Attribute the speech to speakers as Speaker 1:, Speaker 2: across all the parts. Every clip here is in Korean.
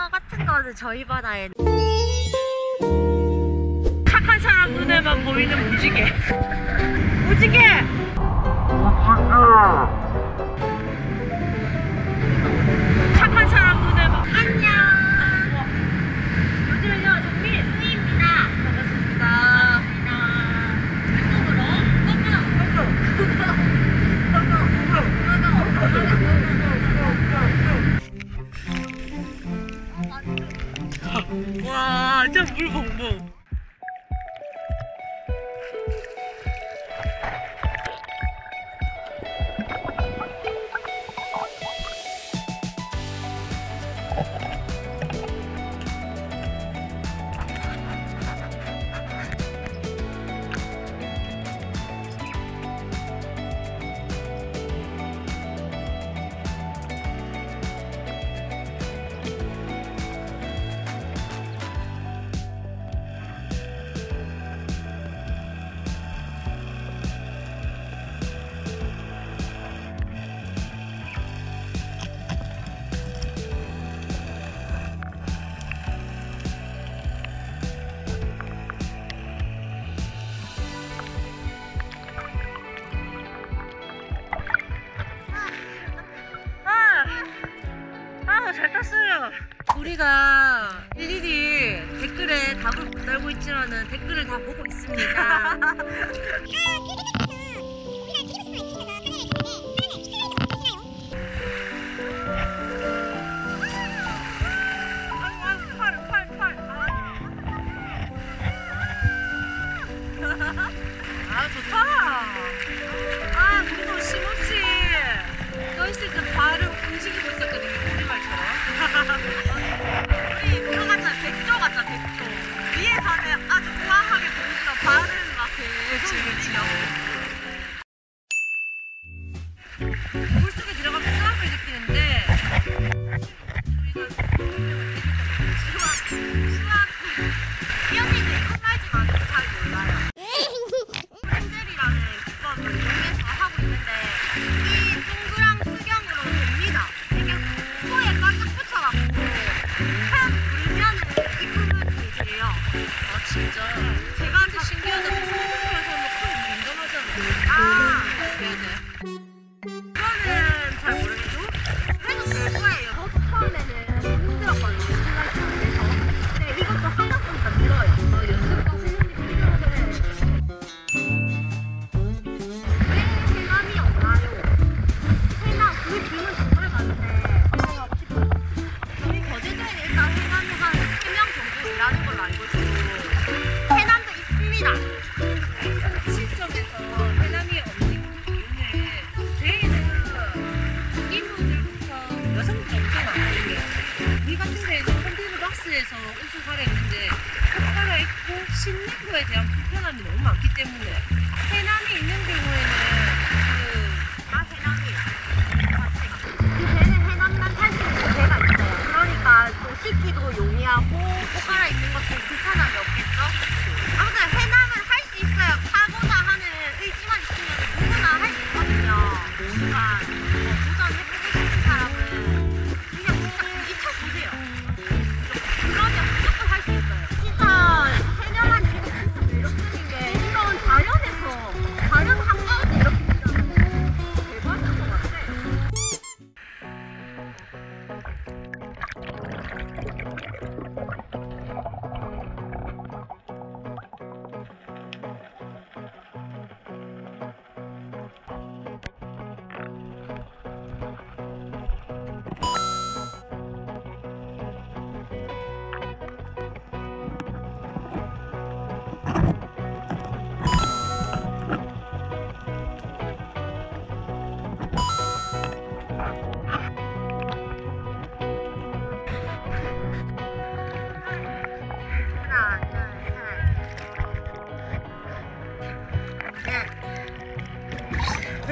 Speaker 1: 상어 같은 거는 저희 바다에.
Speaker 2: 착한 사람 눈에만 보이는 무지개. 무지개!
Speaker 1: 무지개!
Speaker 2: 와, 진짜 물 봉봉. 우리가 일일이 댓글에 답을 못 달고 있지만은 댓글을 다 보고 있습니다. 물속에 들어가면 수압을 느끼는데 저희가
Speaker 1: है
Speaker 2: 전투에서
Speaker 1: 우승하려 있는데 효과가 있고
Speaker 2: 심리구에 대한 불편함이 너무 많기 때문에. 해남이 있는 경우에는
Speaker 1: Bye.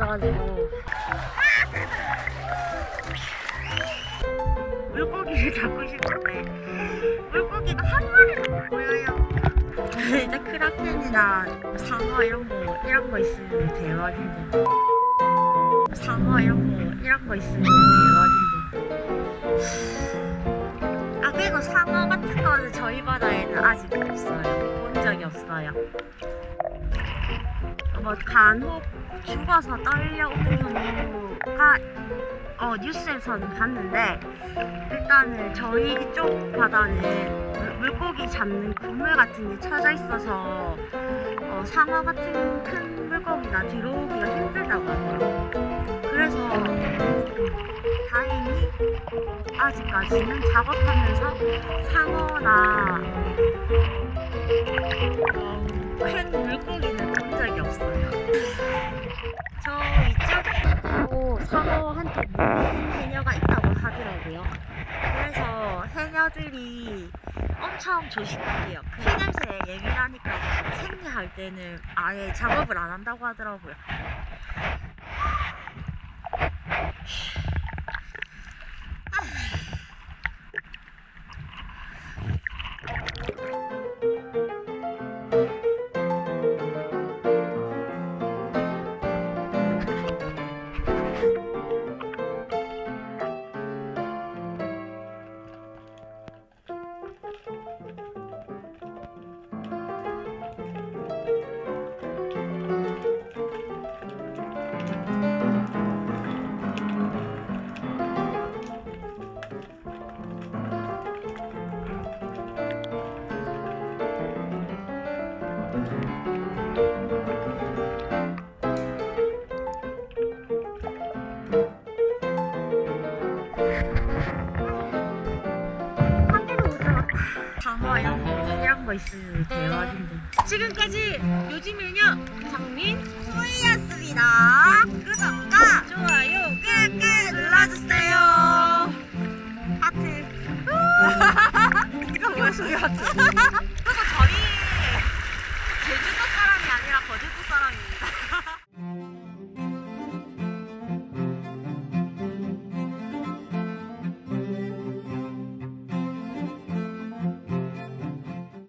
Speaker 1: 진짜 많아져가지고 물고기를 잡고 싶은데 물고기가 한 마리도 못 보여요. 이제 크라켄이나 상어 이런 거 이런 거 있으면 대박인데 상어 이런 거 이런 거 있으면 대박인데 아 그리고 상어 같은 거는 저희 바다에는 아직 없어요. 본 적이 없어요. 뭐 간혹 죽어서 떨려오는 경우가 어, 뉴스에서는 봤는데 일단은 저희 쪽 바다는 물- 물고기 잡는 그물 같은 게 쳐져 있어서 어, 상어 같은 큰 물고기가 들어오기가 힘들다고 하더라고요. 그래서 다행히 아직까지는 작업하면서 상어나 어, 큰 물고기는 본 적이 없어요. 저 이쪽도 상어한테 물린 해녀가 있다고 하더라고요. 그래서 해녀들이 엄청 조심한대요. 그 피냄새에 예민하니까 생리할 때는 아예 작업을 안 한다고 하더라고요. 상어 이런 거, 이런 거 있으면 대박인데.
Speaker 2: 지금까지 요즘에는요 장민
Speaker 1: 소희였습니다. 구독과
Speaker 2: 좋아요
Speaker 1: 꾹꾹 눌러주세요. 하트.
Speaker 2: 이거 뭐야 소리 하트